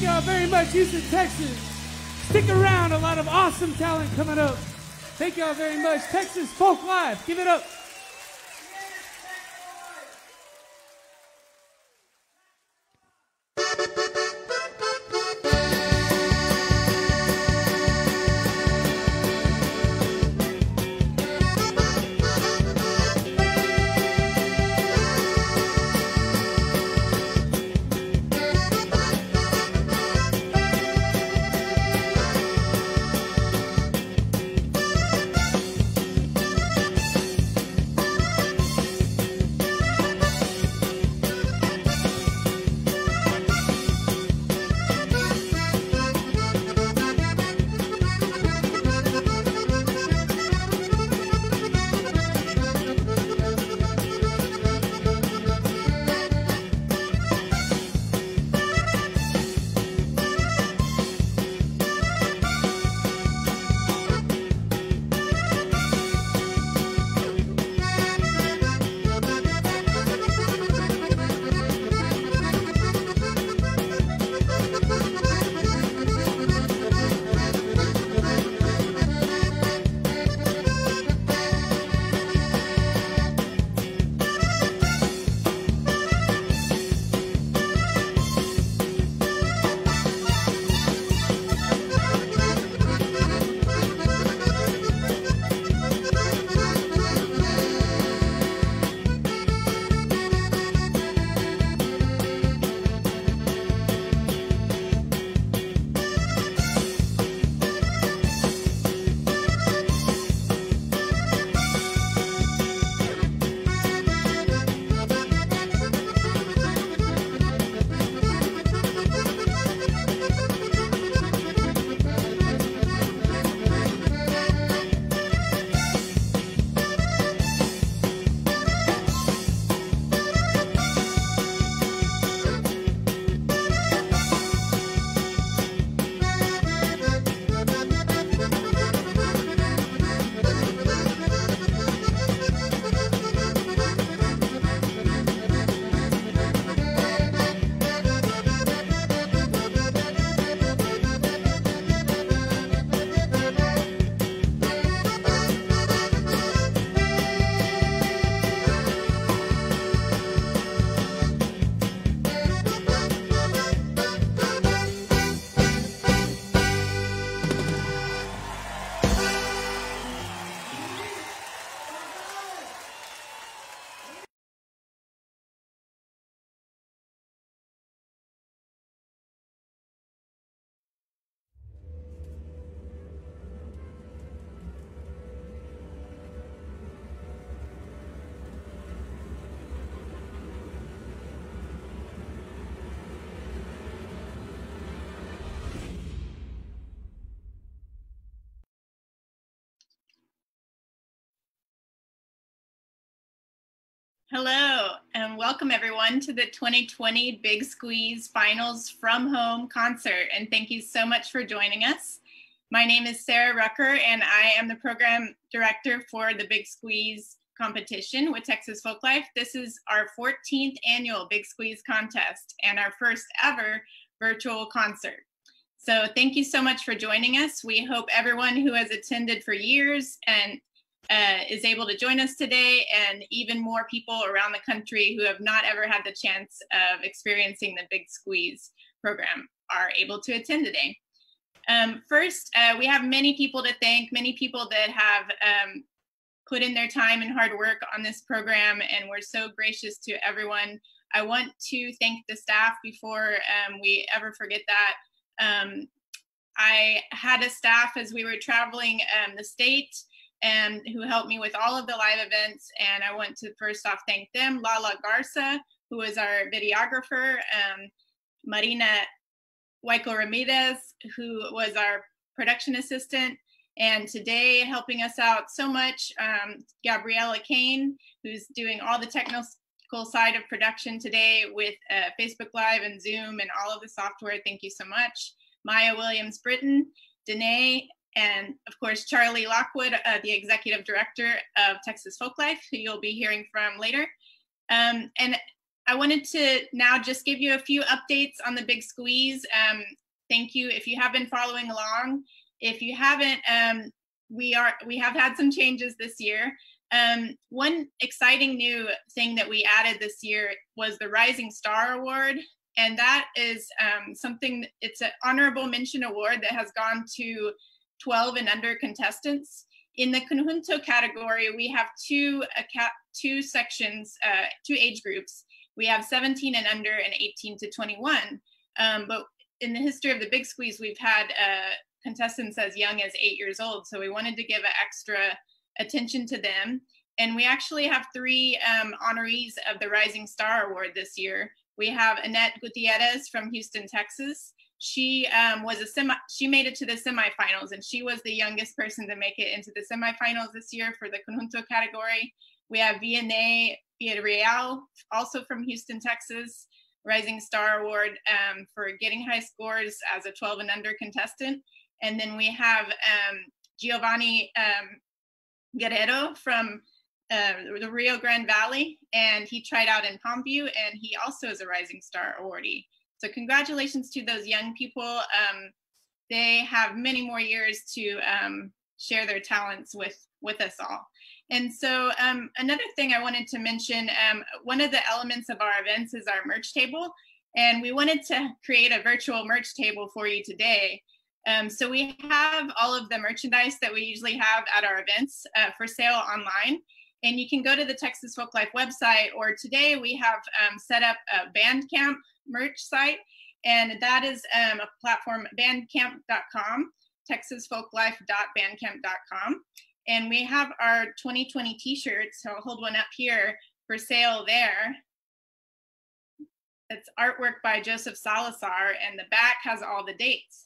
Thank y'all very much. Houston, Texas. Stick around, a lot of awesome talent coming up. Thank y'all very much. Texas Folklife, give it up. Hello, and welcome everyone to the 2020 Big Squeeze Finals from Home concert. And thank you so much for joining us. My name is Sarah Rucker, and I am the program director for the Big Squeeze competition with Texas Folklife. This is our 14th annual Big Squeeze contest and our first ever virtual concert. So thank you so much for joining us. We hope everyone who has attended for years and uh, is able to join us today, and even more people around the country who have not ever had the chance of experiencing the Big Squeeze program are able to attend today. Um, first, uh, we have many people to thank, many people that have um, put in their time and hard work on this program, and we're so gracious to everyone. I want to thank the staff before um, we ever forget that. Um, I had a staff as we were traveling um, the state and who helped me with all of the live events. And I want to first off thank them, Lala Garza, who is our videographer, um, Marina Huayco Ramirez, who was our production assistant, and today helping us out so much, um, Gabriella Kane, who's doing all the technical side of production today with uh, Facebook Live and Zoom and all of the software. Thank you so much. Maya Williams Britton, Danae and of course, Charlie Lockwood, uh, the executive director of Texas Folklife, who you'll be hearing from later. Um, and I wanted to now just give you a few updates on the big squeeze. Um, thank you if you have been following along. If you haven't, um, we are we have had some changes this year. Um, one exciting new thing that we added this year was the Rising Star Award, and that is um, something. It's an honorable mention award that has gone to 12 and under contestants. In the conjunto category, we have two two sections, uh, two age groups. We have 17 and under and 18 to 21. Um, but in the history of the Big Squeeze, we've had uh, contestants as young as eight years old. So we wanted to give extra attention to them. And we actually have three um, honorees of the Rising Star Award this year. We have Annette Gutierrez from Houston, Texas. She um, was a semi. She made it to the semifinals, and she was the youngest person to make it into the semifinals this year for the conjunto category. We have Vianney Villarreal, also from Houston, Texas, Rising Star Award um, for getting high scores as a 12 and under contestant. And then we have um, Giovanni um, Guerrero from uh, the Rio Grande Valley, and he tried out in Palmview, and he also is a Rising Star awardee. So congratulations to those young people. Um, they have many more years to um, share their talents with with us all. And so um, another thing I wanted to mention, um, one of the elements of our events is our merch table. And we wanted to create a virtual merch table for you today. Um, so we have all of the merchandise that we usually have at our events uh, for sale online. And you can go to the Texas Folklife website, or today we have um, set up a Bandcamp merch site. And that is um, a platform, bandcamp.com, texasfolklife.bandcamp.com. And we have our 2020 t-shirts. So I'll hold one up here for sale there. It's artwork by Joseph Salazar, and the back has all the dates.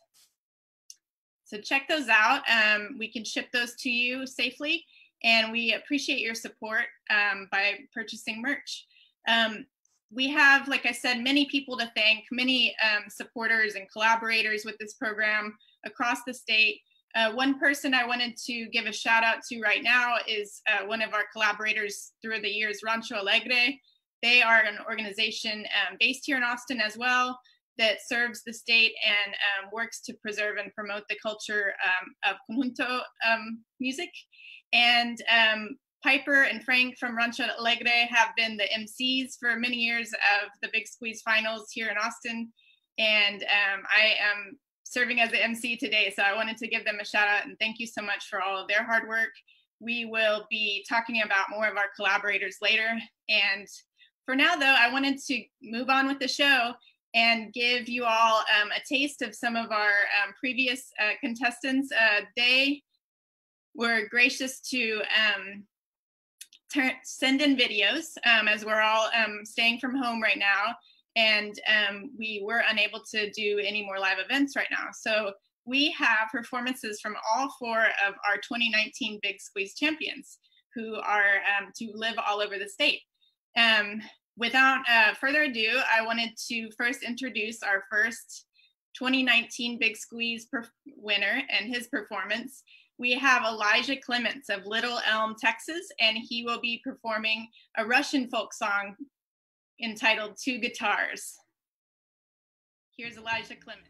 So check those out. Um, we can ship those to you safely, and we appreciate your support um, by purchasing merch. Um, we have, like I said, many people to thank, many um, supporters and collaborators with this program across the state. Uh, one person I wanted to give a shout out to right now is uh, one of our collaborators through the years, Rancho Alegre. They are an organization um, based here in Austin as well that serves the state and um, works to preserve and promote the culture um, of conjunto um, music. And um, Piper and Frank from Rancho Alegre have been the MCs for many years of the Big Squeeze finals here in Austin. And um, I am serving as the MC today. So I wanted to give them a shout out and thank you so much for all of their hard work. We will be talking about more of our collaborators later. And for now, though, I wanted to move on with the show and give you all um, a taste of some of our um, previous uh, contestants. Uh, they were gracious to um, send in videos um, as we're all um, staying from home right now and um, we were unable to do any more live events right now. So we have performances from all four of our 2019 Big Squeeze champions who are um, to live all over the state. Um, without uh, further ado, I wanted to first introduce our first 2019 Big Squeeze winner and his performance. We have Elijah Clements of Little Elm, Texas, and he will be performing a Russian folk song entitled Two Guitars. Here's Elijah Clement.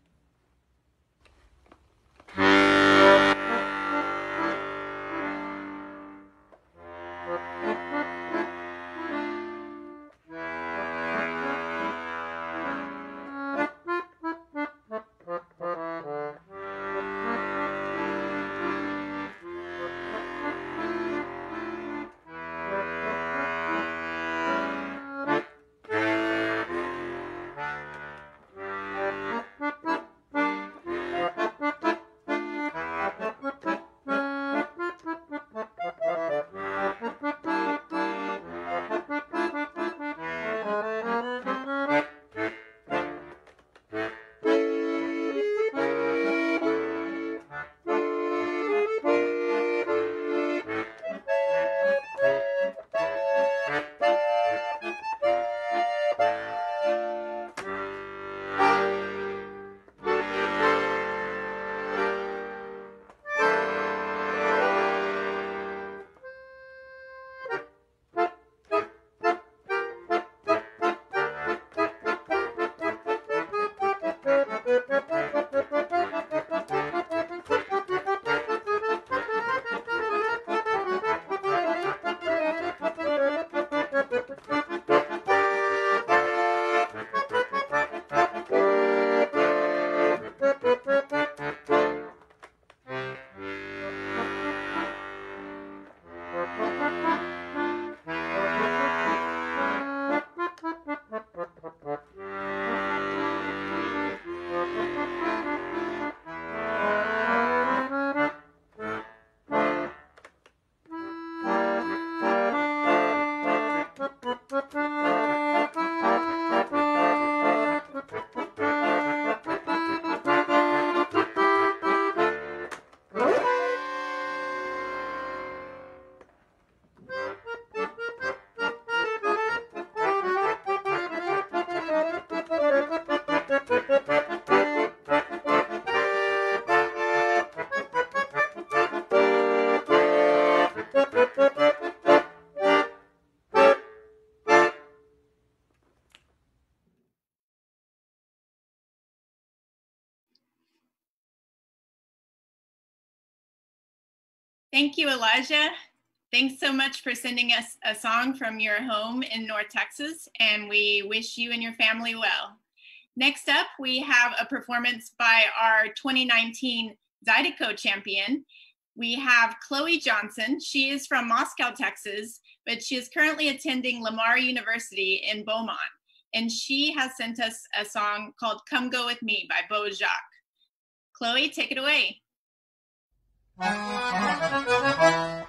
Thank you, Elijah. Thanks so much for sending us a song from your home in North Texas, and we wish you and your family well. Next up, we have a performance by our 2019 Zydeco champion. We have Chloe Johnson. She is from Moscow, Texas, but she is currently attending Lamar University in Beaumont. And she has sent us a song called Come Go With Me by Beau Jocque. Chloe, take it away. That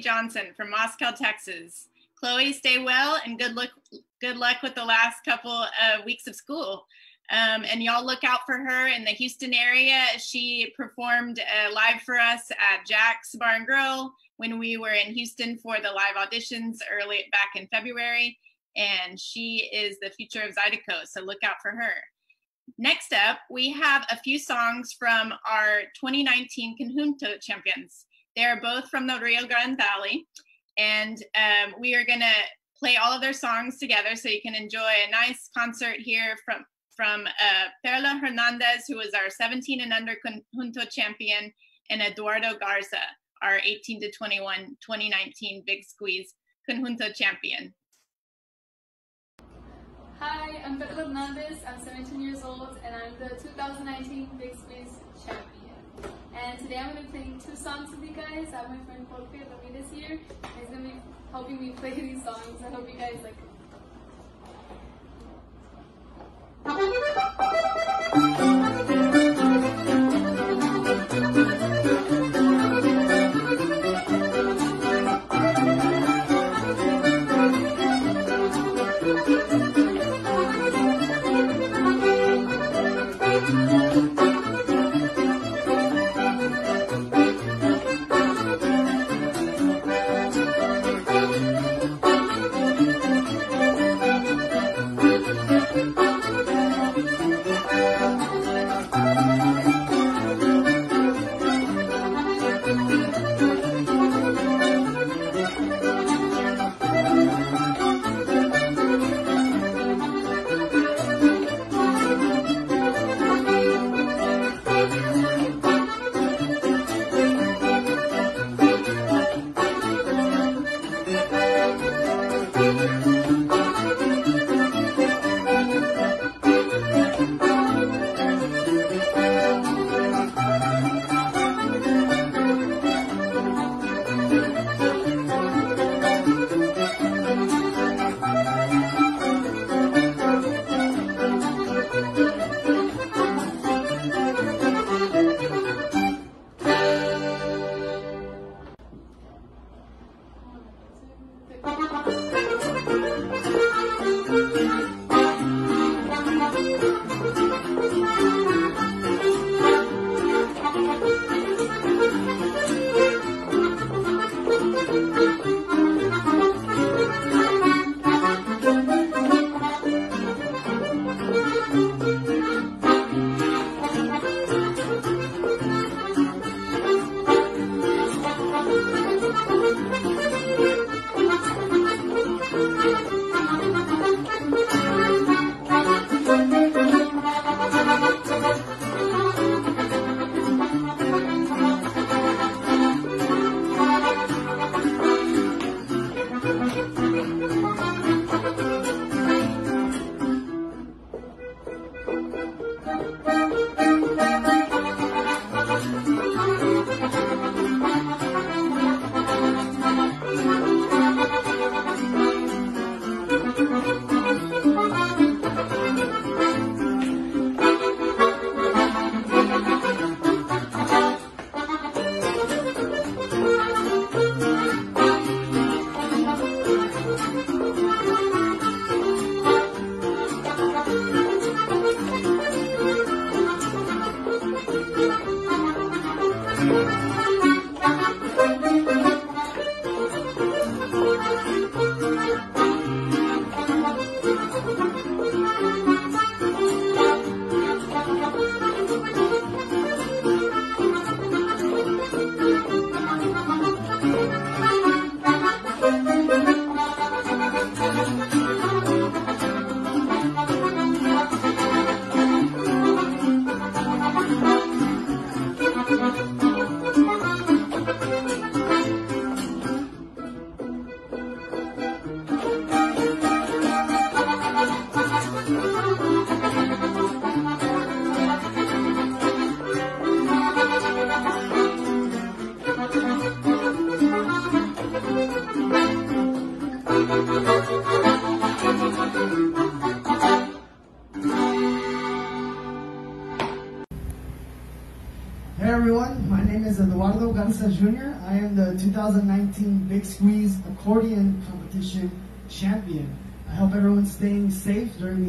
Johnson from Moscow, Texas. Chloe, stay well and good luck. Good luck with the last couple of weeks of school. Um, and y'all look out for her in the Houston area. She performed uh, live for us at Jack's Bar and Grill when we were in Houston for the live auditions early back in February. And she is the future of Zydeco, so look out for her. Next up, we have a few songs from our 2019 Conjunto champions. They're both from the Rio Grande Valley, and um, we are going to play all of their songs together so you can enjoy a nice concert here from from uh, Perla Hernandez, who is our 17 and under Conjunto champion, and Eduardo Garza, our 18 to 21 2019 Big Squeeze Conjunto champion. Hi, I'm Perla Hernandez. I'm 17 years old, and I'm the 2019 Big Squeeze champion. And today I'm going to be playing two songs with you guys. I have my friend Jorge with me this year. He's going to be helping me play these songs. I hope you guys like them. Hey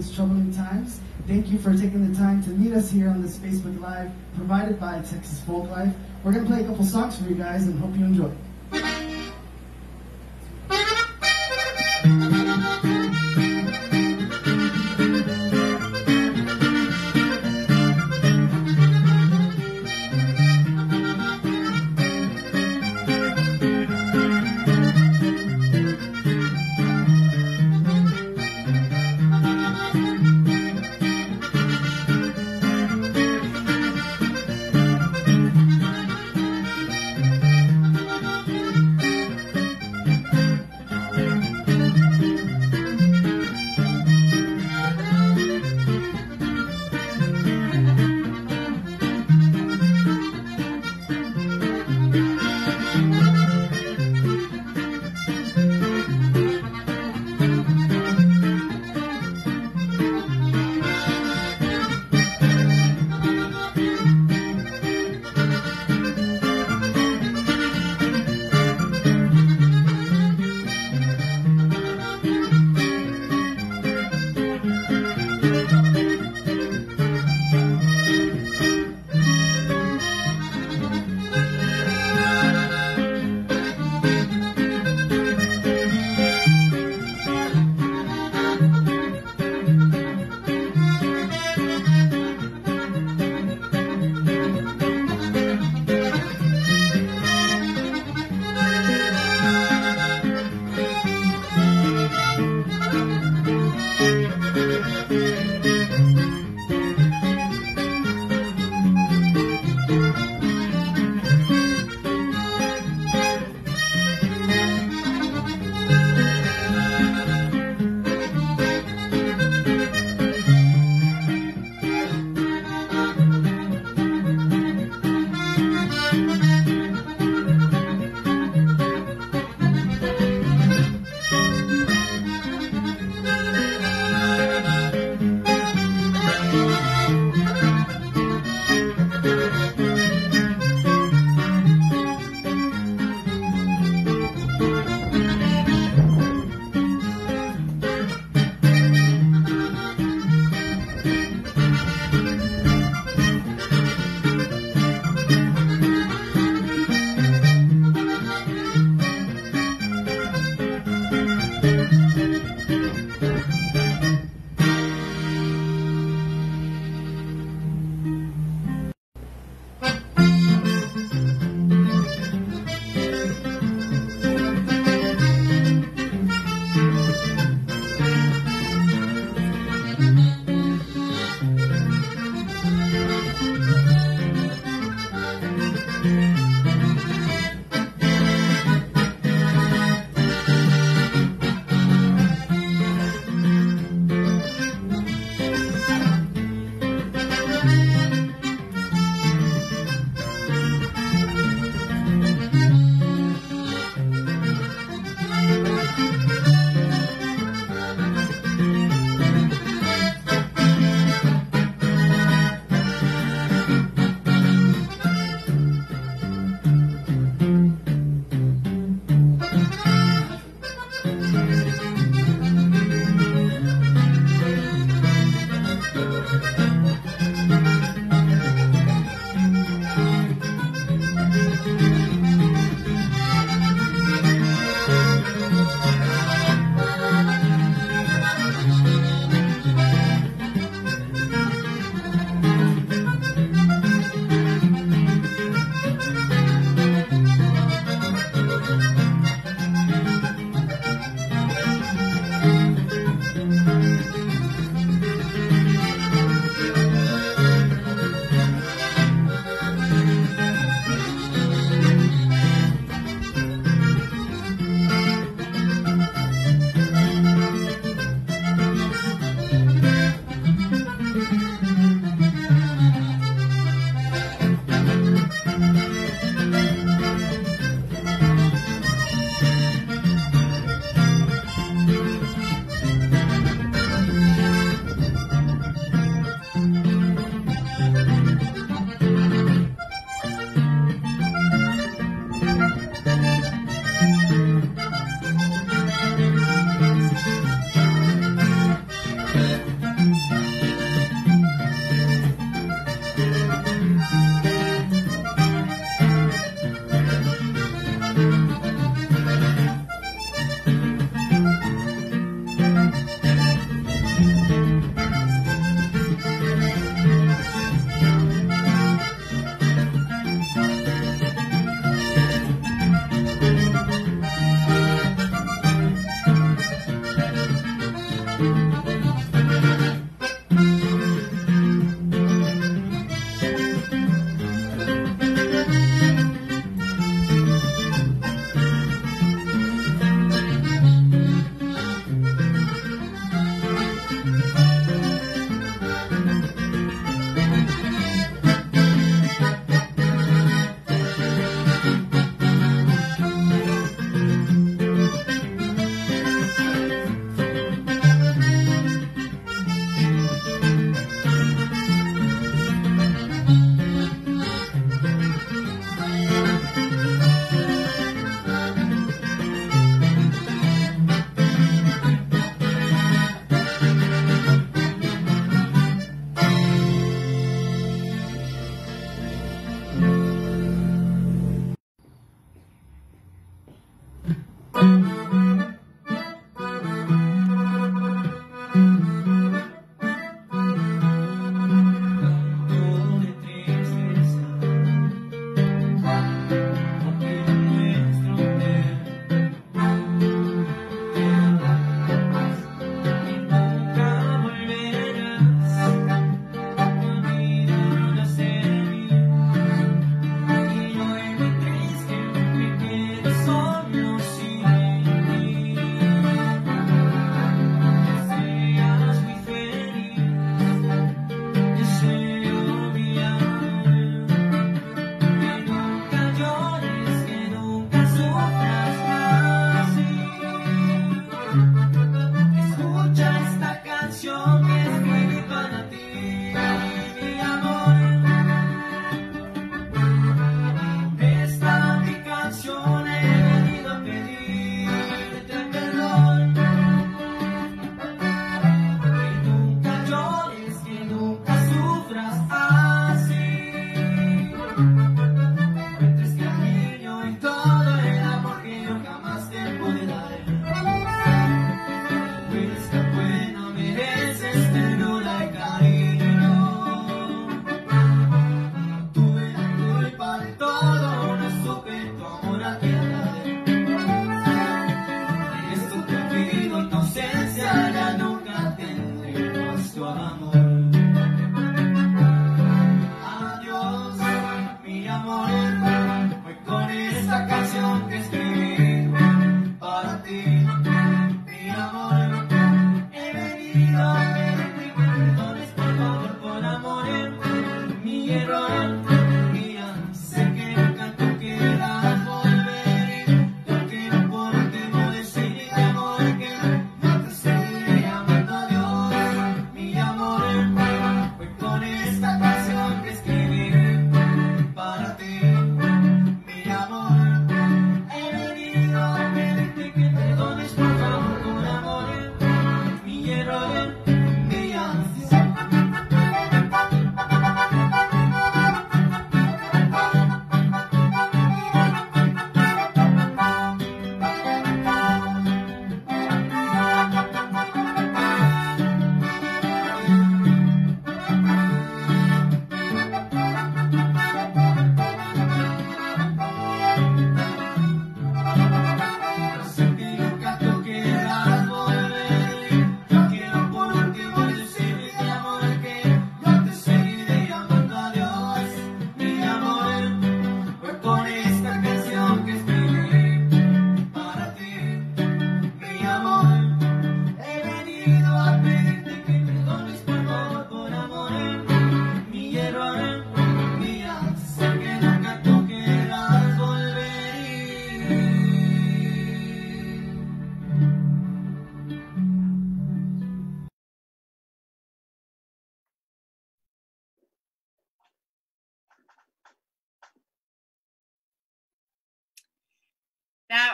these troubling times. Thank you for taking the time to meet us here on this Facebook Live provided by Texas Folklife. We're going to play a couple songs for you guys and hope you enjoy.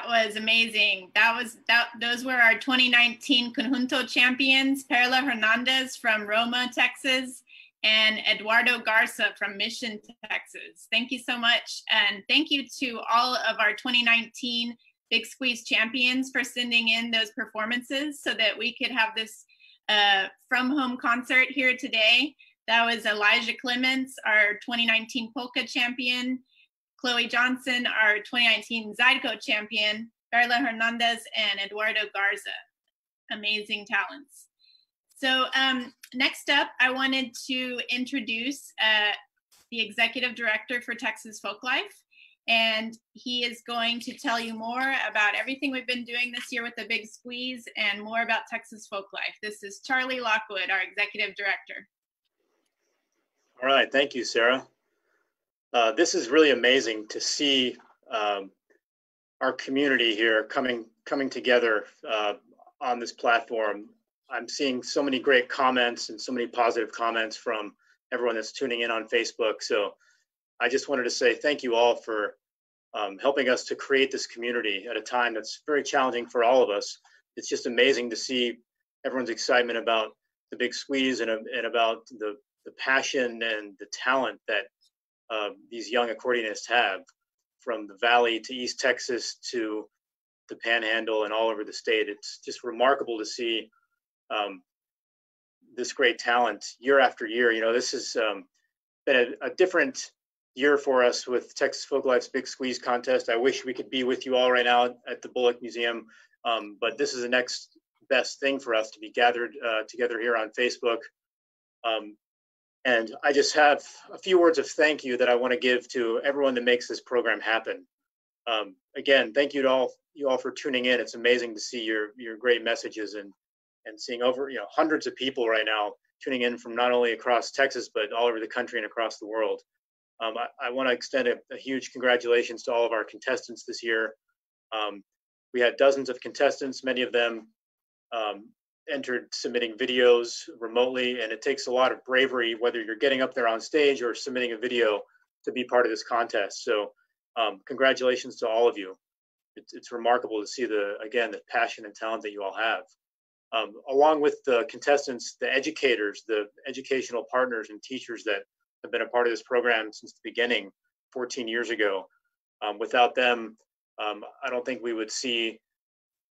Was amazing. That was that. Those were our 2019 Conjunto champions: Perla Hernandez from Roma, Texas, and Eduardo Garza from Mission, Texas. Thank you so much, and thank you to all of our 2019 Big Squeeze champions for sending in those performances so that we could have this uh, from home concert here today. That was Elijah Clements, our 2019 polka champion, Chloe Johnson, our 2019 Zydeco champion, Perla Hernandez, and Eduardo Garza. Amazing talents. So um, next up, I wanted to introduce uh, the executive director for Texas Folklife. And he is going to tell you more about everything we've been doing this year with the Big Squeeze and more about Texas Folklife. This is Charlie Lockwood, our executive director. All right, thank you, Sarah. Uh, this is really amazing to see um, our community here coming coming together uh, on this platform. I'm seeing so many great comments and so many positive comments from everyone that's tuning in on Facebook. So I just wanted to say thank you all for um, helping us to create this community at a time that's very challenging for all of us. It's just amazing to see everyone's excitement about the big squeeze and, and about the, the passion and the talent that uh, these young accordionists have from the Valley to East Texas to the Panhandle and all over the state. It's just remarkable to see um, this great talent year after year. You know, this has um, been a, a, different year for us with Texas Folklife's Big Squeeze contest. I wish we could be with you all right now at the Bullock Museum, um, but this is the next best thing for us to be gathered uh, together here on Facebook. Um, and I just have a few words of thank you that I want to give to everyone that makes this program happen. Um, again, thank you to all you all for tuning in. It's amazing to see your your great messages and and seeing over you know hundreds of people right now tuning in from not only across Texas but all over the country and across the world. Um, I, I want to extend a, a, huge congratulations to all of our contestants this year. Um, we had dozens of contestants, many of them um, entered submitting videos remotely, and it takes a lot of bravery, whether you're getting up there on stage or submitting a video to be part of this contest. So um, congratulations to all of you. It's, it's, remarkable to see the, again, the passion and talent that you all have. Um, along with the contestants, the educators, the educational partners and teachers that have been a part of this program since the beginning 14 years ago. Um, without them, um, I don't think we would see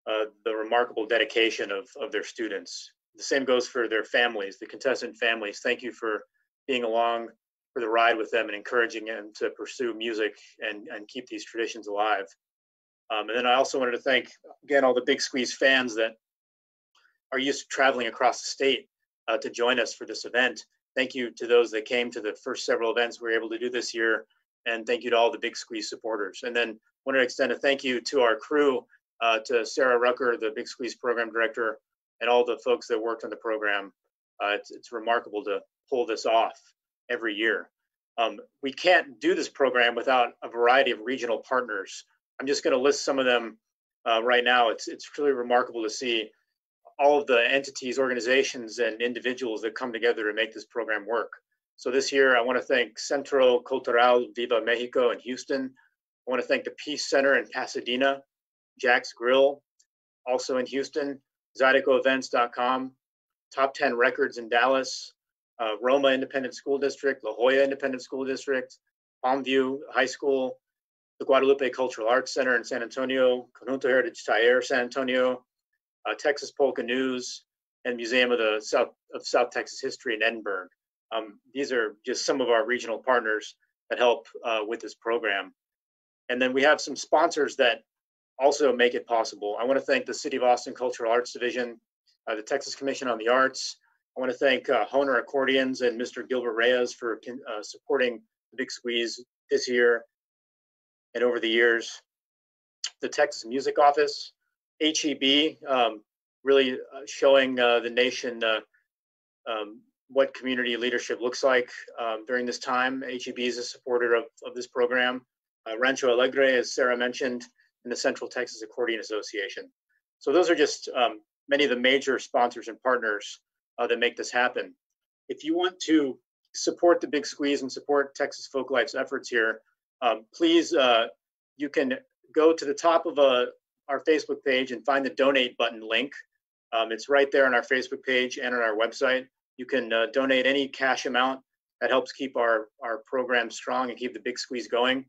uh, the remarkable dedication of, of their students. The same goes for their families, the contestant families. Thank you for being along for the ride with them and encouraging them to pursue music and, and keep these traditions alive. Um, and then I also wanted to thank, again, all the Big Squeeze fans that are used to traveling across the state uh, to join us for this event. Thank you to those that came to the first several events we were able to do this year. And thank you to all the Big Squeeze supporters. And then wanted to extend a thank you to our crew uh, to Sarah Rucker, the Big Squeeze program director, and all the folks that worked on the program. Uh, it's, it's remarkable to pull this off every year. Um, we can't do this program without a variety of regional partners. I'm just going to list some of them uh, right now. It's, it's truly remarkable to see all of the entities, organizations, and individuals that come together to make this program work. So this year, I want to thank Centro Cultural Viva Mexico in Houston. I want to thank the Peace Center in Pasadena, Jack's Grill, also in Houston, ZydecoEvents.com, Top 10 Records in Dallas, uh, Roma Independent School District, La Joya Independent School District, Palmview High School, the Guadalupe Cultural Arts Center in San Antonio, Conjunto Heritage Taller San Antonio, uh, Texas Polka News, and Museum of the South of South Texas History in Edinburg. Um, these are just some of our regional partners that help uh, with this program. And then we have some sponsors that also make it possible. I want to thank the City of Austin Cultural Arts Division, uh, the Texas Commission on the Arts. I want to thank uh, Hohner Accordions and Mr. Gilbert Reyes for uh, supporting the Big Squeeze this year and over the years. The Texas Music Office, HEB, um, really uh, showing uh, the nation uh, um, what community leadership looks like um, during this time. HEB is a supporter of, of this program. Rancho Alegre, as Sarah mentioned, and the Central Texas Accordion Association. So those are just um, many of the major sponsors and partners uh, that make this happen. If you want to support the Big Squeeze and support Texas Folklife's efforts here, um, please, uh, you can go to the top of uh, our Facebook page and find the donate button link. Um, it's right there on our Facebook page and on our website. You can uh, donate any cash amount that helps keep our, our program strong and keep the big squeeze going.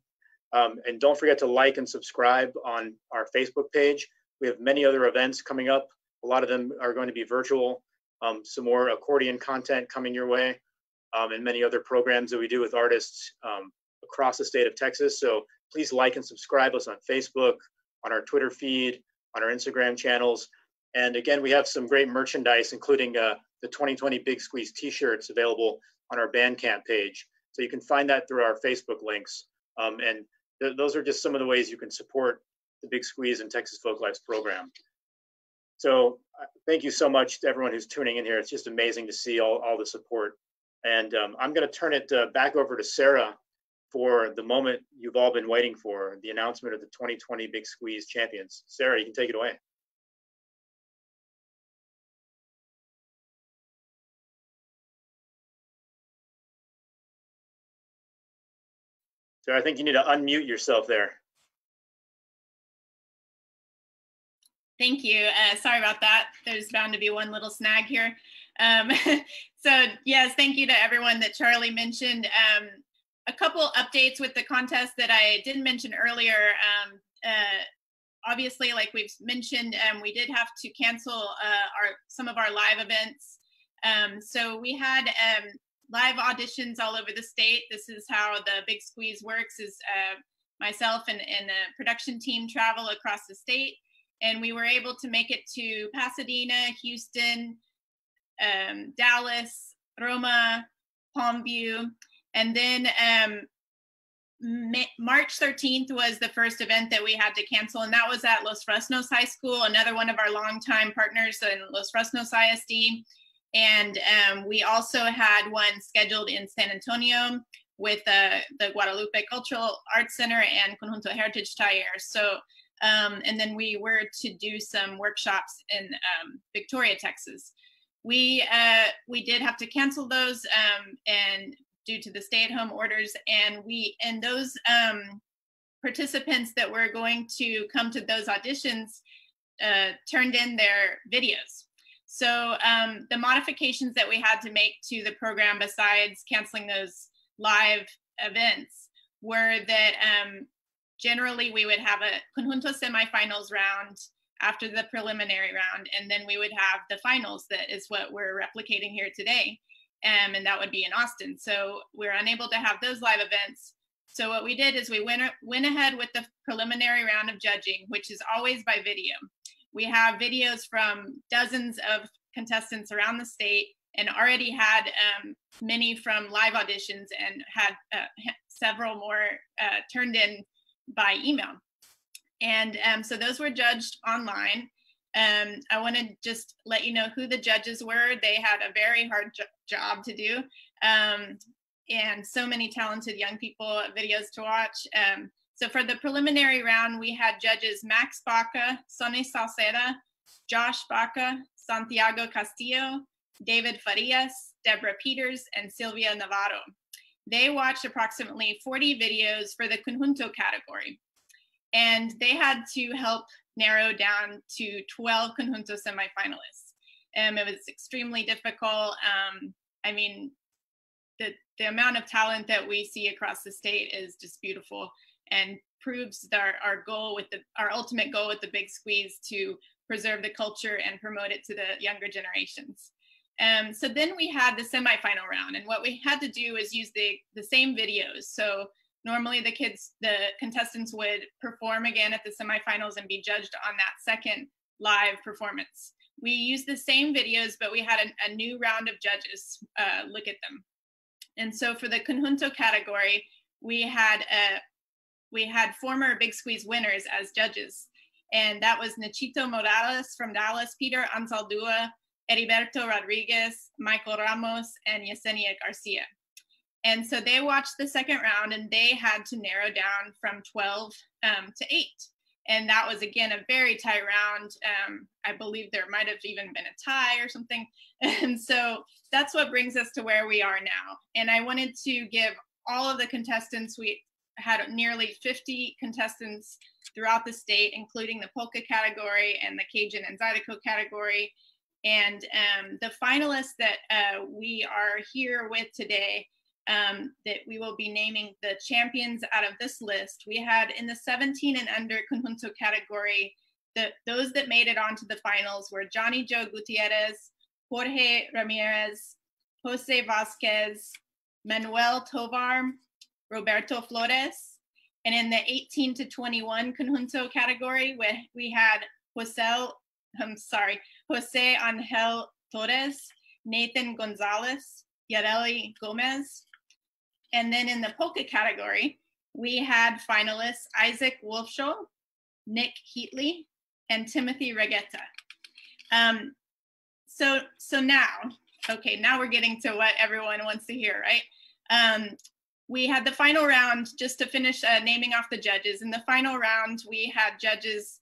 Um, and don't forget to like and subscribe on our Facebook page. We have many other events coming up. A lot of them are going to be virtual. Um, some more accordion content coming your way, um, and many other programs that we do with artists um, across the state of Texas. So please like and subscribe us on Facebook, on our Twitter feed, on our Instagram channels. And again, we have some great merchandise, including uh, the 2020 Big Squeeze t-shirts available on our Bandcamp page. So you can find that through our Facebook links. Um, and th those are just some of the ways you can support the Big Squeeze and Texas Folklife's program. So uh, thank you so much to everyone who's tuning in here. It's just amazing to see all, all the support. And um, I'm going to turn it uh, back over to Sarah for the moment you've all been waiting for, the announcement of the 2020 Big Squeeze champions. Sarah, you can take it away. So I think you need to unmute yourself there. Thank you. Uh, sorry about that. There's bound to be one little snag here. Um, so yes, thank you to everyone that Charlie mentioned. Um, a couple updates with the contest that I didn't mention earlier. Um, uh, obviously, like we've mentioned, um, we did have to cancel uh, our some of our live events. Um, so we had um, live auditions all over the state. This is how the Big Squeeze works: is uh, myself and, and the production team travel across the state, and we were able to make it to Pasadena, Houston, um, Dallas, Roma, Palmview, and then um, March 13th was the first event that we had to cancel, and that was at Los Fresnos High School, another one of our longtime partners in Los Fresnos ISD. And um, we also had one scheduled in San Antonio with uh, the Guadalupe Cultural Arts Center and Conjunto Heritage Taller. So, um, and then we were to do some workshops in um, Victoria, Texas. We uh, we did have to cancel those, um, and due to the stay-at-home orders, and we and those um, participants that were going to come to those auditions uh, turned in their videos. So um, the modifications that we had to make to the program, besides canceling those live events, were that um, generally we would have a conjunto semifinals round after the preliminary round, and then we would have the finals. That is what we're replicating here today um, and that would be in Austin. So we're unable to have those live events. So what we did is we went went ahead with the preliminary round of judging, which is always by video. We have videos from dozens of contestants around the state, and already had um, many from live auditions, and had uh, several more uh, turned in by email. And um, so those were judged online. Um, I want to just let you know who the judges were. They had a very hard jo- job to do, um, and so many talented young people videos to watch. So for the preliminary round, we had judges Max Baca, Sonny Sauceda, Josh Baca, Santiago Castillo, David Farias, Deborah Peters, and Silvia Navarro. They watched approximately 40 videos for the conjunto category, and they had to help narrow down to 12 conjunto semifinalists. Um, it was extremely difficult. Um, I mean, the, the amount of talent that we see across the state is just beautiful and proves our, our goal with the our ultimate goal with the big squeeze to preserve the culture and promote it to the younger generations. Um, so then we had the semifinal round, and what we had to do is use the the same videos. So normally the kids, the contestants would perform again at the semifinals and be judged on that second live performance. We used the same videos, but we had a, a new round of judges uh, look at them. And so for the conjunto category, we had a, we had former Big Squeeze winners as judges. And that was Nachito Morales from Dallas, Peter Anzaldúa, Heriberto Rodriguez, Michael Ramos, and Yesenia Garcia. And so they watched the second round and they had to narrow down from 12 um, to 8. And that was, again, a very tight round. Um, I believe there might have even been a tie or something. And so that's what brings us to where we are now. And I wanted to give all of the contestants we had nearly 50 contestants throughout the state, including the polka category and the Cajun and Zydeco category. And um, the finalists that uh, we are here with today, um, that we will be naming the champions out of this list, we had in the 17 and under conjunto category, the, those that made it onto the finals were Johnny Joe Gutierrez, Jorge Ramirez, Jose Vasquez, Manuel Tovar, Roberto Flores. And in the 18 to 21 conjunto category, we, we had Jose, I'm sorry, Jose Angel Torres, Nathan Gonzalez, Yareli Gomez. And then in the polka category, we had finalists Isaac Wolfshohl, Nick Heatley, and Timothy Regetta. Um, so, so now, okay, now we're getting to what everyone wants to hear, right? Um, we had the final round just to finish uh, naming off the judges. In the final round, we had judges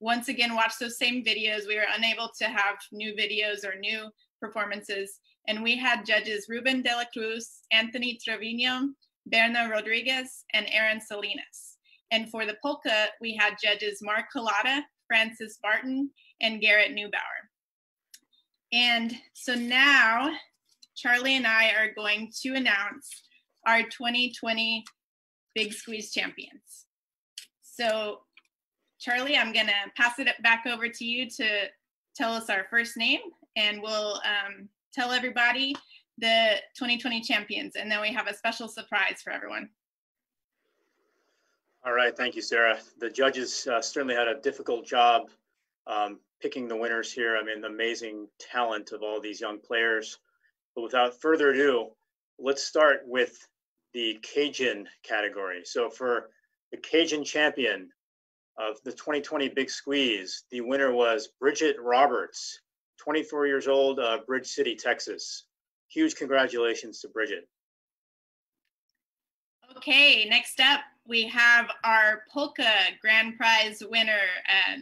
once again watch those same videos. We were unable to have new videos or new performances. And we had judges Ruben de la Cruz, Anthony Trevino, Berna Rodriguez, and Aaron Salinas. And for the polka, we had judges Mark Collada, Francis Barton, and Garrett Neubauer. And so now Charlie and I are going to announce our 2020 Big Squeeze champions. So Charlie, I'm gonna pass it back over to you to tell us our first name and we'll um, tell everybody the 2020 champions and then we have a special surprise for everyone. All right, thank you, Sarah. The judges uh, certainly had a difficult job um, picking the winners here. I mean, the amazing talent of all these young players. But without further ado, let's start with the Cajun category. So for the Cajun champion of the 2020 Big Squeeze, the winner was Bridget Roberts, 24 years old, uh, Bridge City, Texas. Huge congratulations to Bridget. Okay, next up we have our polka grand prize winner, uh,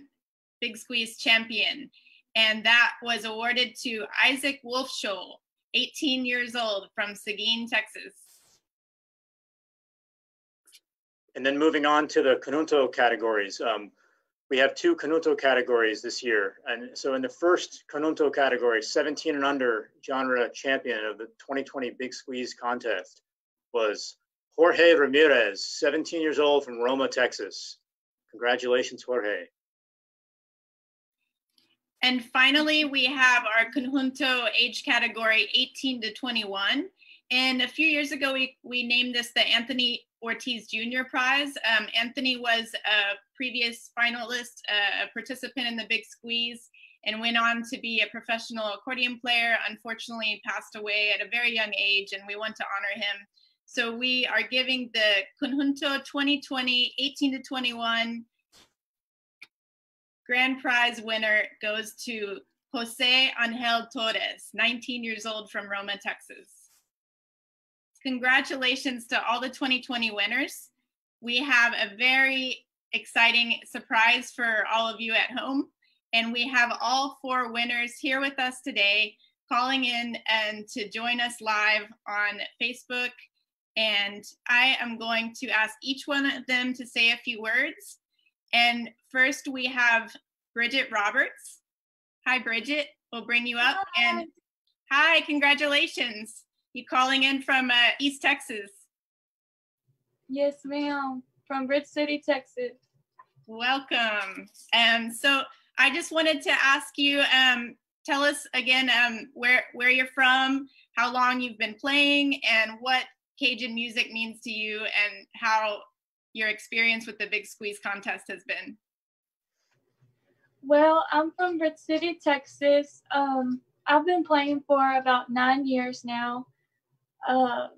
Big Squeeze champion. And that was awarded to Isaac Wolfshohl, 18 years old from Seguin, Texas. And then moving on to the Conjunto categories. Um, we have two Conjunto categories this year. And so in the first Conjunto category, 17 and under genre champion of the 2020 Big Squeeze contest was Jorge Ramirez, 17 years old from Roma, Texas. Congratulations, Jorge. And finally, we have our conjunto age category 18 to 21. And a few years ago, we, we named this the Anthony Ortiz Jr. Prize. Um, Anthony was a previous finalist, a participant in the Big Squeeze, and went on to be a professional accordion player. Unfortunately, passed away at a very young age, and we want to honor him. So we are giving the Conjunto 2020 18 to 21 grand prize winner goes to Jose Angel Torres, 19 years old from Roma, Texas. Congratulations to all the 2020 winners. We have a very exciting surprise for all of you at home. And we have all four winners here with us today, calling in and to join us live on Facebook. And I am going to ask each one of them to say a few words. And first we have Bridget Roberts. Hi, Bridget. We'll bring you up. Hi. And hi, congratulations. You calling in from uh, East Texas? Yes, ma'am. From Bridge City, Texas. Welcome. Um, so I just wanted to ask you, um, tell us again um, where where you're from, how long you've been playing, and what Cajun music means to you, and how your experience with the Big Squeeze contest has been. Well, I'm from Bridge City, Texas. Um, I've been playing for about nine years now. Uh,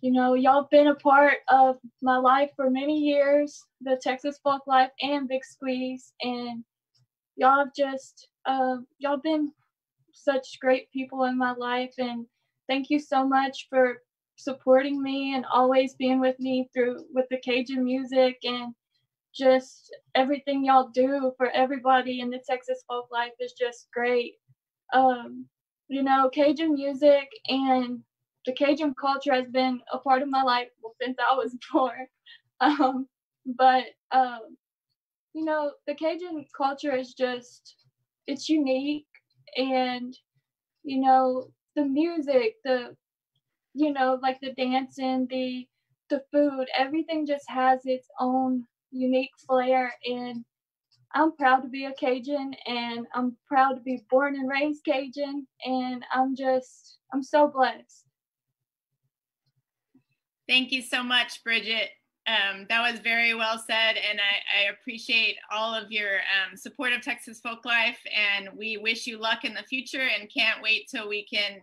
you know, y'all been a part of my life for many years, the Texas Folklife and Big Squeeze, and y'all have just uh, y'all been such great people in my life, and thank you so much for supporting me and always being with me through with the Cajun music and just everything y'all do for everybody in the Texas Folklife is just great. Um, you know, Cajun music and the Cajun culture has been a part of my life since I was born. Um, but um, you know, the Cajun culture is just it's unique, and you know, the music, the you know, like the dancing, the the food, everything just has its own unique flair and I'm proud to be a Cajun and I'm proud to be born and raised Cajun and I'm just I'm so blessed. Thank you so much, Bridget. Um, that was very well said, and I, I appreciate all of your um, support of Texas Folklife. And we wish you luck in the future, and can't wait till we can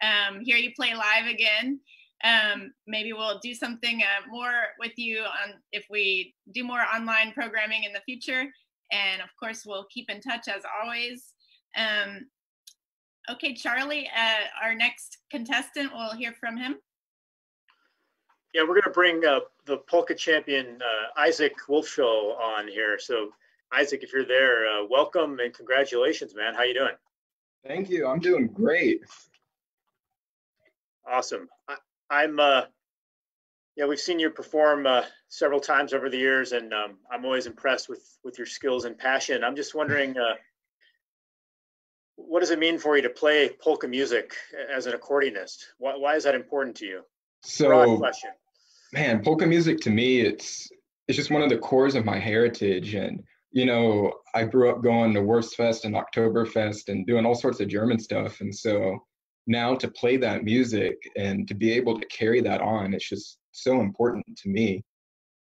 um, hear you play live again. Um, maybe we'll do something uh, more with you on if we do more online programming in the future. And of course, we'll keep in touch as always. Um, okay, Charlie, uh, our next contestant, we'll hear from him. Yeah, we're going to bring uh, the polka champion uh, Isaac Wolfshohl on here. So, Isaac, if you're there, uh, welcome and congratulations, man. How you doing? Thank you. I'm doing great. Awesome. I, am uh, yeah, we've seen you perform uh, several times over the years, and um, I'm always impressed with with your skills and passion. I'm just wondering, uh, what does it mean for you to play polka music as an accordionist? Why, why is that important to you? So, question. Man, polka music to me, it's it's just one of the cores of my heritage, and you know, I grew up going to Wurstfest and Oktoberfest and doing all sorts of German stuff, and so now to play that music and to be able to carry that on, it's just so important to me.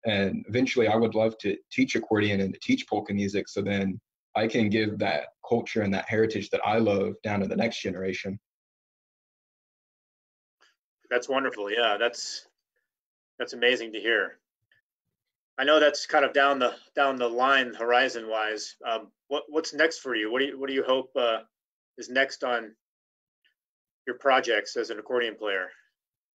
And eventually, I would love to teach accordion and to teach polka music so then I can give that culture and that heritage that I love down to the next generation. That's wonderful. Yeah, that's that's amazing to hear. I know that's kind of down the down the line horizon wise. Um, what what's next for you? What do you what do you hope uh, is next on your projects as an accordion player?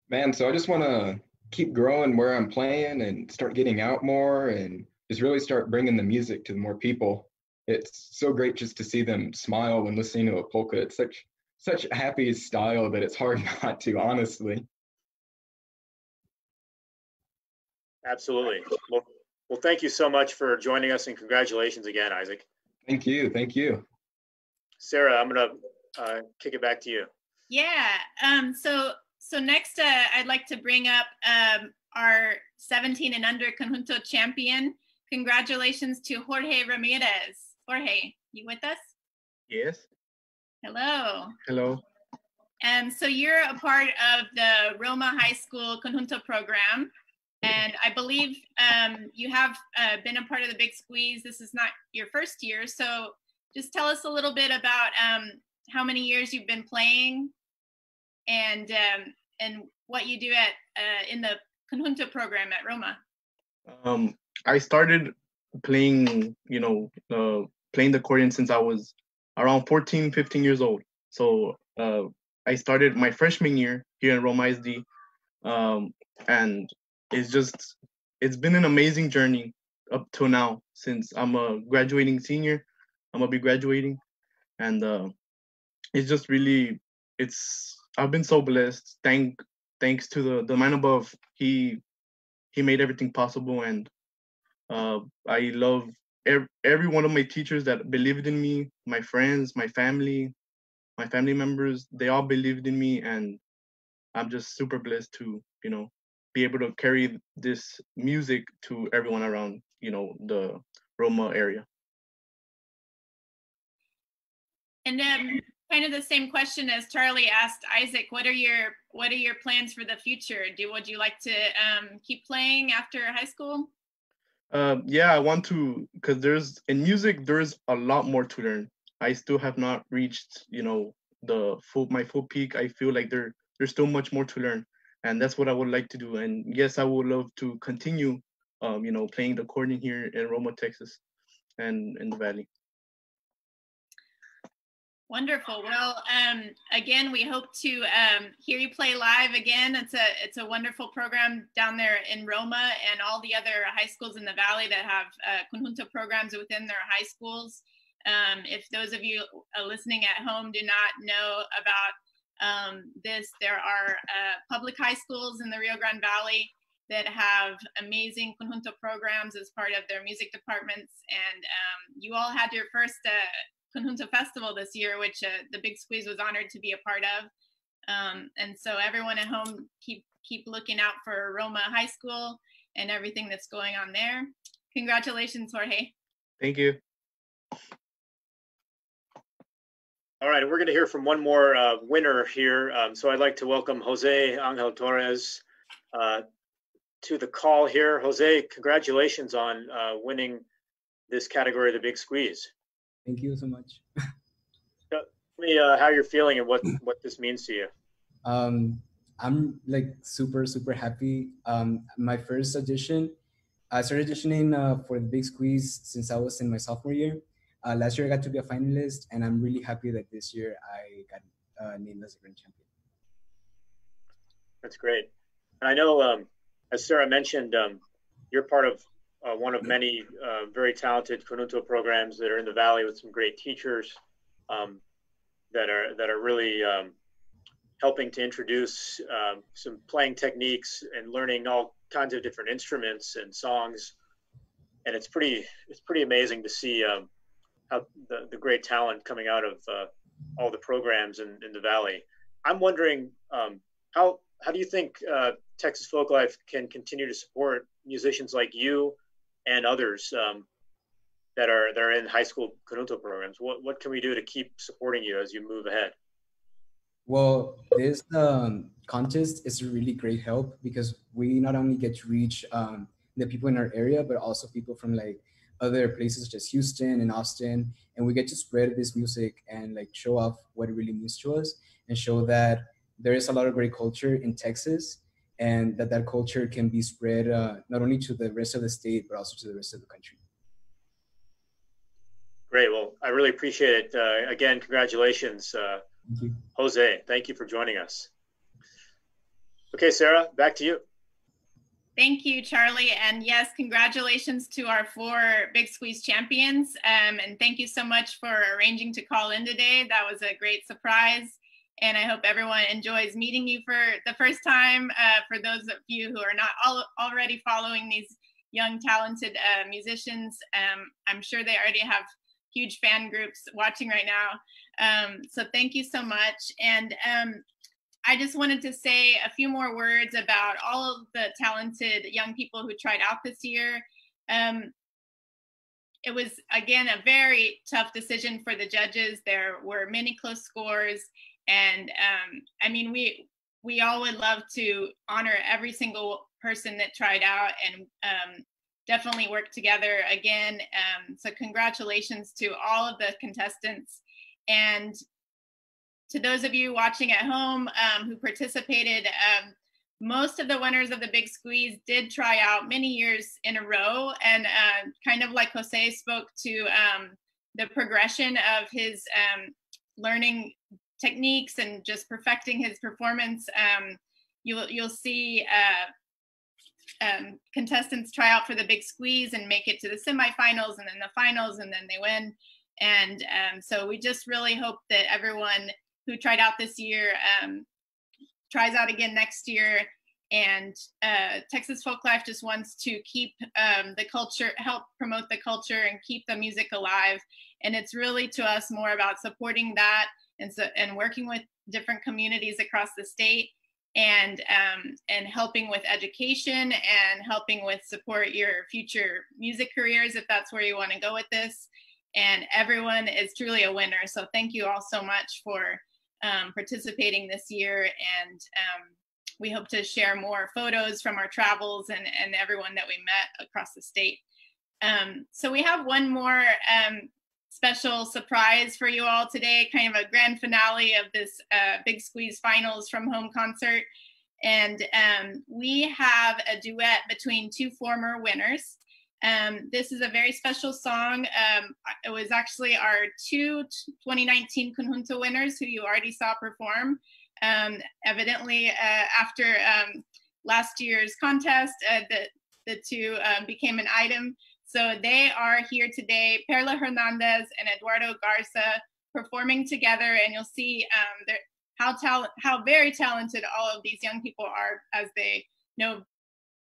Man, so I just want to keep growing where I'm playing and start getting out more and just really start bringing the music to more people. It's so great just to see them smile when listening to a polka. It's such such happy style that it's hard not to, honestly. Absolutely. Well, well, thank you so much for joining us and congratulations again, Isaac. Thank you. Thank you. Sarah, I'm going to uh, kick it back to you. Yeah. Um, so so next, uh, I'd like to bring up um, our 17 and under Conjunto champion. Congratulations to Jorge Ramirez. Jorge, you with us? Yes. Hello. Hello. And so you're a part of the Roma High School Conjunto program. And I believe um, you have uh, been a part of the Big Squeeze. This is not your first year. So just tell us a little bit about um, how many years you've been playing and um, and what you do at uh, in the Conjunto program at Roma. Um, I started playing, you know, uh, playing the accordion since I was around 14, 15 years old. So uh, I started my freshman year here in Roma ISD, um, and it's just it's been an amazing journey up to now since I'm a graduating senior. I'm gonna be graduating, and uh, it's just really it's I've been so blessed. Thank thanks to the the man above. He he made everything possible, and uh, I love every, every one of my teachers that believed in me. My friends, my family, my family members. They all believed in me, and I'm just super blessed to you know be able to carry this music to everyone around you know the Roma area. And um, kind of the same question as Charlie asked Isaac. What are your what are your plans for the future? Do would you like to um, keep playing after high school? Uh, yeah, I want to because there's in music there's a lot more to learn. I still have not reached you know the full my full peak. I feel like there there's still much more to learn, and that's what I would like to do. And yes, I would love to continue, um, you know, playing the accordion here in Roma, Texas, and in the Valley. Wonderful. Well, um, again, we hope to um, hear you play live again. It's a it's a wonderful program down there in Roma and all the other high schools in the valley that have uh, conjunto programs within their high schools. Um, if those of you uh, listening at home do not know about um, this, there are uh, public high schools in the Rio Grande Valley that have amazing conjunto programs as part of their music departments. And um, you all had your first uh, conjunto festival this year, which uh, the Big Squeeze was honored to be a part of. Um, and so everyone at home, keep keep looking out for Roma High School and everything that's going on there. Congratulations, Jorge. Thank you. All right, we're going to hear from one more uh, winner here. Um, so I'd like to welcome Jose Angel Torres uh, to the call here. Jose, congratulations on uh, winning this category, the Big Squeeze. Thank you so much. Tell me uh, how you're feeling and what what this means to you. Um, I'm like super super happy. Um, my first audition, I started auditioning uh, for the Big Squeeze since I was in my sophomore year. Uh, last year I got to be a finalist, and I'm really happy that this year I got uh, named as a grand champion. That's great. And I know um, as Sarah mentioned, um, you're part of uh, one of many uh, very talented Conjunto programs that are in the Valley with some great teachers um, that are that are really um, helping to introduce um, some playing techniques and learning all kinds of different instruments and songs. And it's pretty it's pretty amazing to see um, how the, the great talent coming out of uh, all the programs in, in the Valley. I'm wondering um, how how do you think uh, Texas Folklife can continue to support musicians like you and others um, that are that are in high school Conjunto programs? What what can we do to keep supporting you as you move ahead? Well, this um, contest is a really great help because we not only get to reach um, the people in our area, but also people from like other places such as Houston and Austin, and we get to spread this music and like show off what it really means to us and show that there is a lot of great culture in Texas and that that culture can be spread uh, not only to the rest of the state but also to the rest of the country. Great. Well i really appreciate it. Uh, again congratulations uh, thank jose. Thank you for joining us. Okay sarah back to you Thank you, Charlie. And yes, congratulations to our four Big Squeeze champions. Um, and thank you so much for arranging to call in today. That was a great surprise. And I hope everyone enjoys meeting you for the first time. Uh, for those of you who are not all, already following these young, talented uh, musicians, um, I'm sure they already have huge fan groups watching right now. Um, so thank you so much. And um, I just wanted to say a few more words about all of the talented young people who tried out this year. Um, it was again a very tough decision for the judges. There were many close scores, and um, I mean, we we all would love to honor every single person that tried out and um, definitely work together again. Um, so congratulations to all of the contestants and to those of you watching at home um, who participated. Um, most of the winners of the Big Squeeze did try out many years in a row, and uh, kind of like Jose spoke to um, the progression of his um, learning techniques and just perfecting his performance. Um, you'll you'll see uh, contestants try out for the big squeeze and make it to the semifinals and then the finals and then they win. And so we just really hope that everyone who tried out this year um, tries out again next year. And uh, Texas Folklife just wants to keep um, the culture, help promote the culture, and keep the music alive. And it's really to us more about supporting that and so and working with different communities across the state and um, and helping with education and helping with support your future music careers if that's where you want to go with this and everyone is truly a winner so thank you all so much for um, participating this year and um, we hope to share more photos from our travels and, and everyone that we met across the state um, so we have one more um, special surprise for you all today, kind of a grand finale of this uh, Big Squeeze Finals from Home concert. And um, we have a duet between two former winners. Um, this is a very special song. Um, it was actually our two 2019 Conjunto winners who you already saw perform. Um, evidently, uh, after um, last year's contest, uh, the, the two uh, became an item. So they are here today, Perla Hernandez and Eduardo Garza performing together, and you'll see um, how how very talented all of these young people are as they know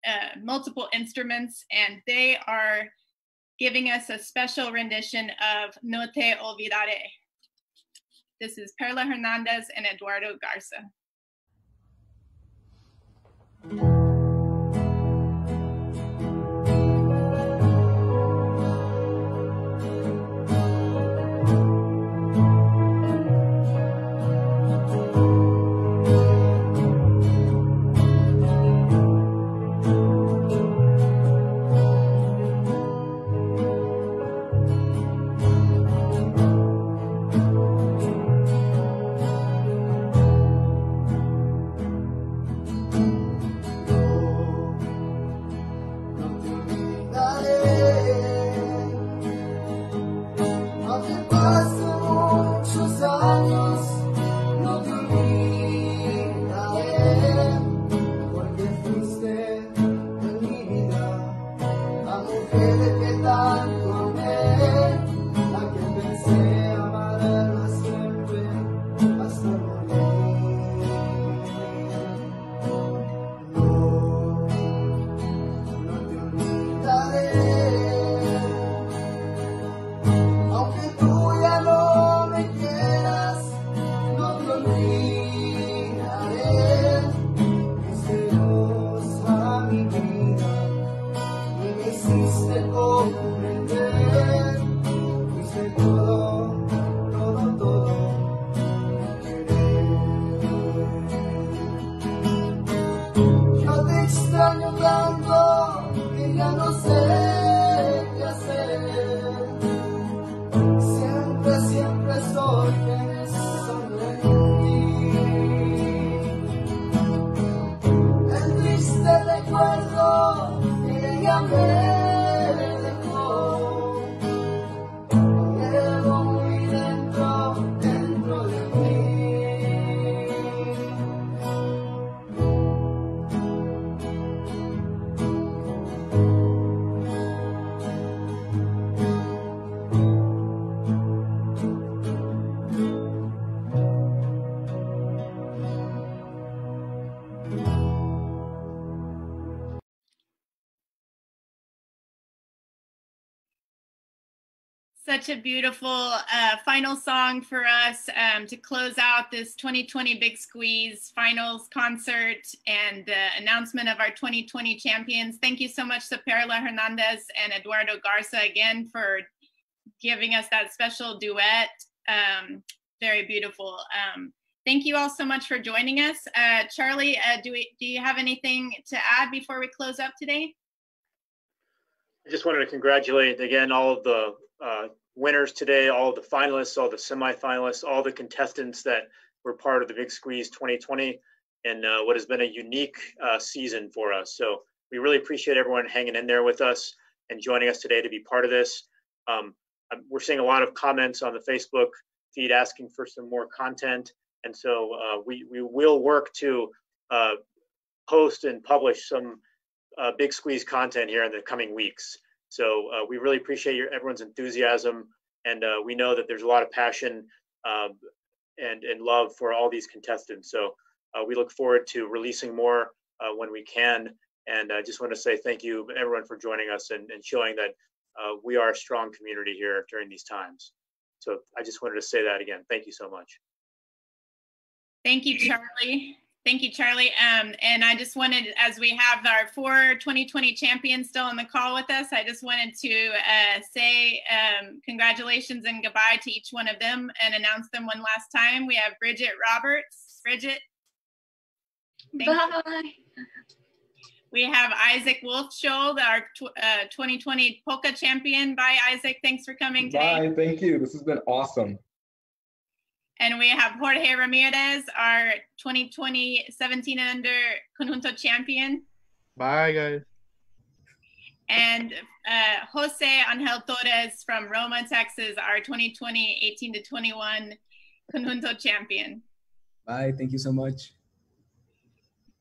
uh, multiple instruments, and they are giving us a special rendition of No Te Olvidaré. This is Perla Hernandez and Eduardo Garza. Such a beautiful uh, final song for us um, to close out this 2020 Big Squeeze finals concert and the announcement of our 2020 champions. Thank you so much to Perla Hernandez and Eduardo Garza again for giving us that special duet. Um, very beautiful. Um, thank you all so much for joining us. Uh, Charlie, uh, do, we, do you have anything to add before we close up today? I just wanted to congratulate again all of the uh, winners today, all the finalists, all the semifinalists, all the contestants that were part of the Big Squeeze 2020 and uh, what has been a unique uh, season for us. So we really appreciate everyone hanging in there with us and joining us today to be part of this. Um, we're seeing a lot of comments on the Facebook feed asking for some more content. And so uh, we, we will work to uh, post and publish some uh, Big Squeeze content here in the coming weeks. So uh, we really appreciate your everyone's enthusiasm, and uh, we know that there's a lot of passion um, and and love for all these contestants. So uh, we look forward to releasing more uh, when we can. And I just want to say thank you, everyone, for joining us and, and showing that uh, we are a strong community here during these times. So I just wanted to say that again. Thank you so much. Thank you, Charlie. Thank you, Charlie. Um, and I just wanted, as we have our four 2020 champions still on the call with us, I just wanted to uh, say um, congratulations and goodbye to each one of them and announce them one last time. We have Bridget Roberts. Bridget. Bye. You. We have Isaac Wolfshohl, our tw uh, 2020 polka champion. Bye, Isaac. Thanks for coming today. Bye. Thank you. This has been awesome. And we have Jorge Ramirez, our 2020 17 under Conjunto champion. Bye, guys. And uh, Jose Angel Torres from Roma, Texas, our 2020 18 to 21 Conjunto champion. Bye. Thank you so much.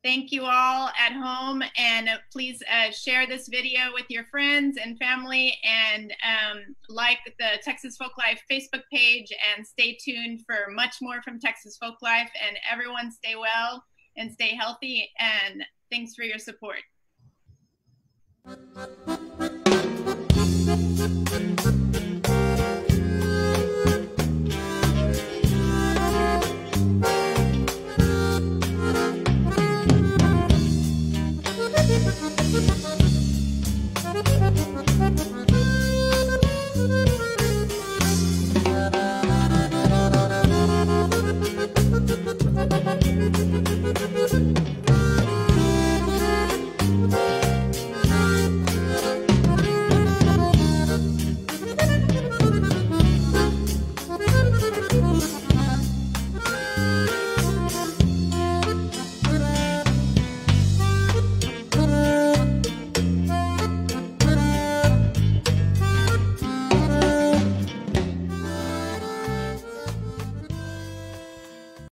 Thank you all at home. And please uh, share this video with your friends and family and um, like the Texas Folklife Facebook page and stay tuned for much more from Texas Folklife and everyone stay well and stay healthy. And thanks for your support. Thank you.